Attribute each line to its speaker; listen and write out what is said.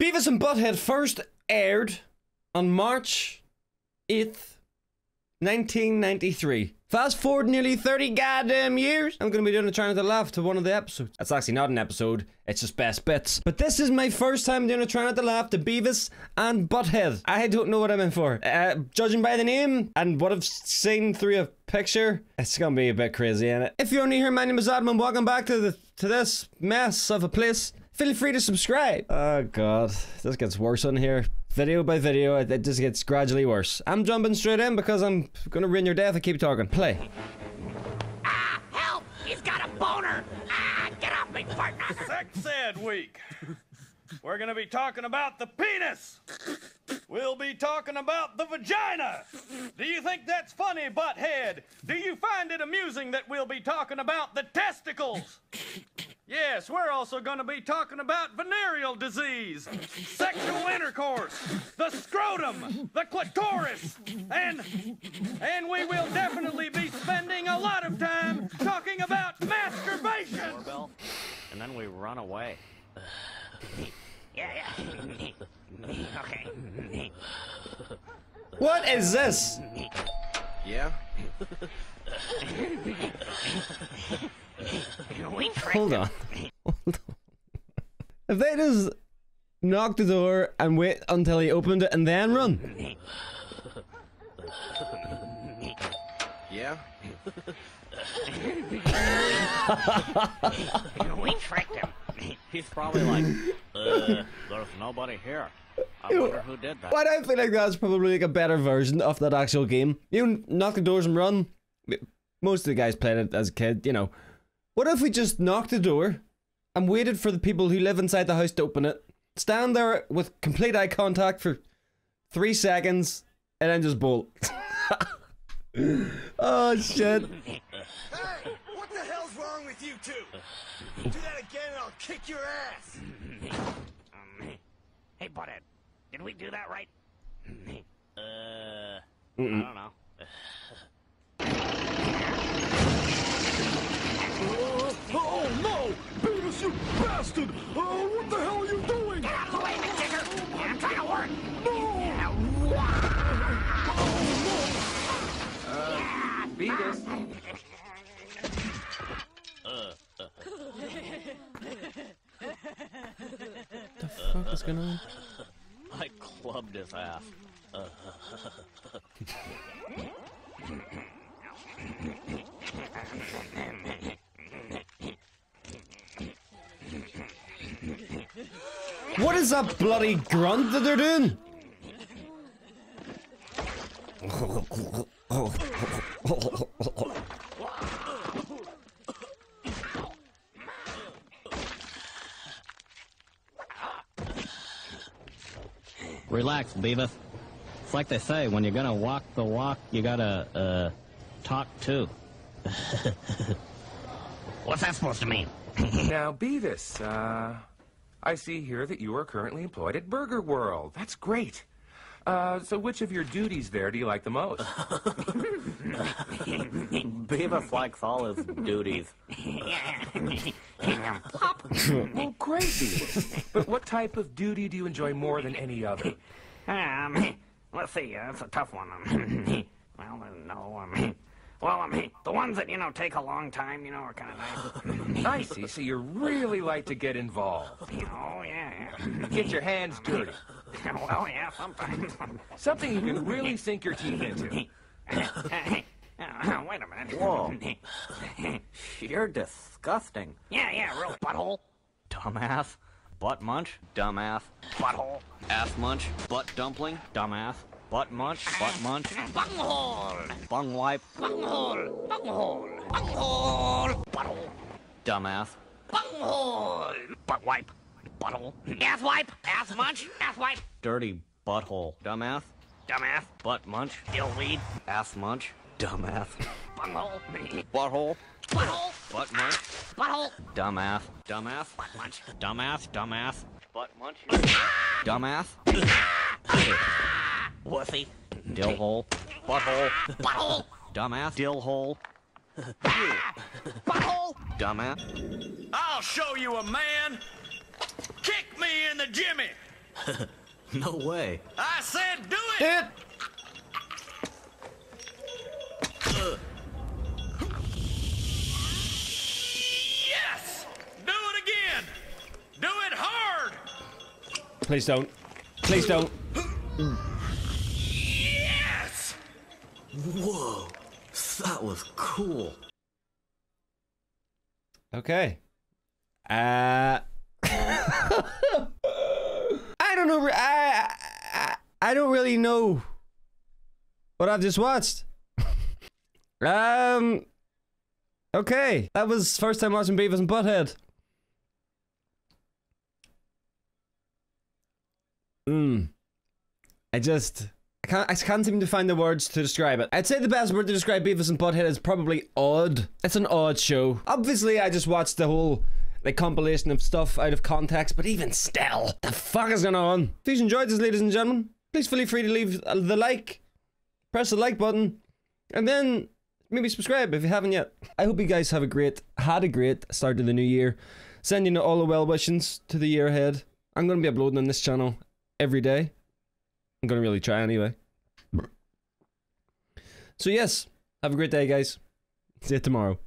Speaker 1: Beavis and Butthead first aired on March 8th, 1993. Fast forward nearly 30 goddamn years, I'm gonna be doing a Try Not to Laugh to one of the episodes. That's actually not an episode, it's just best bits. But this is my first time doing a Try Not to Laugh to Beavis and Butthead. I don't know what I'm in for. Uh, judging by the name and what I've seen through a picture, it's gonna be a bit crazy, in it? If you're only here, my name is Adam and welcome back to the to this mess of a place. Feel free to subscribe. Oh god, this gets worse on here. Video by video, it, it just gets gradually worse. I'm jumping straight in because I'm gonna ruin your day if I keep talking. Play.
Speaker 2: Ah, help! He's got a boner! Ah, get off me, partner!
Speaker 3: Sex Ed Week. We're going to be talking about the penis. We'll be talking about the vagina. Do you think that's funny, butthead? Do you find it amusing that we'll be talking about the testicles? Yes, we're also going to be talking about venereal disease, sexual intercourse, the scrotum, the clitoris, and and we will definitely be spending a lot of time talking about masturbation.
Speaker 4: doorbell, and then we run away.
Speaker 2: Yeah, yeah. okay.
Speaker 1: What is this?
Speaker 5: Yeah?
Speaker 2: We tricked
Speaker 1: Hold on. Hold on. If they just knock the door and wait until he opened it and then run.
Speaker 5: Yeah?
Speaker 2: We tricked him.
Speaker 4: He's probably like, uh, there's nobody here. I wonder who did that.
Speaker 1: Why do I feel like that's probably like a better version of that actual game? You knock the doors and run. Most of the guys played it as a kid, you know. What if we just knocked the door and waited for the people who live inside the house to open it? Stand there with complete eye contact for three seconds and then just bolt. oh shit.
Speaker 5: Hey! What the hell's wrong with you two? Do that again and I'll kick your ass!
Speaker 2: Um, hey, butthead. Did we do that right?
Speaker 4: Uh, I don't know.
Speaker 6: Oh no! Beavis, you bastard! Oh, what the hell are you doing?
Speaker 2: Get out of the way, McJigger! I'm trying to work.
Speaker 7: Beavis,
Speaker 1: The fuck is going on?
Speaker 4: I clubbed his ass.
Speaker 1: What is that bloody grunt that they're doing?
Speaker 4: Relax, Beavis. It's like they say, when you're gonna walk the walk, you gotta, uh, talk too.
Speaker 2: What's that supposed to mean?
Speaker 7: now Beavis, uh, I see here that you are currently employed at Burger World. That's great. Uh, so which of your duties there do you like the most?
Speaker 4: Beavis likes all his duties.
Speaker 7: well, great, Beavis. But what type of duty do you enjoy more than any other?
Speaker 2: Um, let's see. Uh, that's a tough one. Um, well, no. Um, well, um, the ones that you know take a long time, you know, are kind of nice.
Speaker 7: I see. So you really like to get involved.
Speaker 2: oh yeah,
Speaker 7: Get your hands dirty.
Speaker 2: well, yeah, sometimes.
Speaker 7: Something you can really sink your teeth into.
Speaker 2: Uh, wait a minute.
Speaker 4: Whoa. You're disgusting.
Speaker 2: Yeah, yeah, real butthole.
Speaker 4: Dumbass. Butt munch. Dumbass.
Speaker 2: Butthole.
Speaker 4: Ass munch. Butt dumpling. Dumbass. Butt munch. Butt munch.
Speaker 2: Bunghole.
Speaker 4: Bung wipe.
Speaker 2: Bunghole. Bunghole. Bunghole. Butthole.
Speaker 4: Dumbass.
Speaker 2: Bunghole. Butt wipe. Butthole. Ass wipe. Ass munch. Ass wipe.
Speaker 4: Dirty butthole. Dumbass.
Speaker 2: Dumbass.
Speaker 4: Butt munch.
Speaker 2: Dillweed.
Speaker 4: Ass munch. Dumbass.
Speaker 2: Bunghole.
Speaker 4: Butthole.
Speaker 2: Butthole.
Speaker 4: Butt munch.
Speaker 2: Butthole.
Speaker 4: Dumbass. Dumbass.
Speaker 2: Butt munch.
Speaker 4: Dumbass. Dumbass. Butt munch. Dumbass.
Speaker 2: Wussy.
Speaker 4: Dill hole. Butthole.
Speaker 2: Butthole.
Speaker 4: Dumbass. Dill hole.
Speaker 2: Butthole.
Speaker 4: Dumbass.
Speaker 3: I'll show you a man. Kick me in the jimmy.
Speaker 8: No way.
Speaker 3: I said do it!
Speaker 1: It. Please don't. Please don't.
Speaker 3: Yes!
Speaker 8: Whoa. That was cool.
Speaker 1: Okay. Uh. I don't know. I, I I don't really know what I've just watched. um. Okay, that was first time watching Beavis and Butthead. Hmm. I just. I can't, I can't seem to find the words to describe it. I'd say the best word to describe Beavis and Butthead is probably odd. It's an odd show. Obviously, I just watched the whole like compilation of stuff out of context, but even still, the fuck is going on? If you enjoyed this, ladies and gentlemen, please feel free to leave the like, press the like button, and then maybe subscribe if you haven't yet. I hope you guys have a great, had a great start to the new year. Sending all the well wishes to the year ahead. I'm going to be uploading on this channel every day. I'm to really try anyway. So, yes, have a great day, guys. See you tomorrow.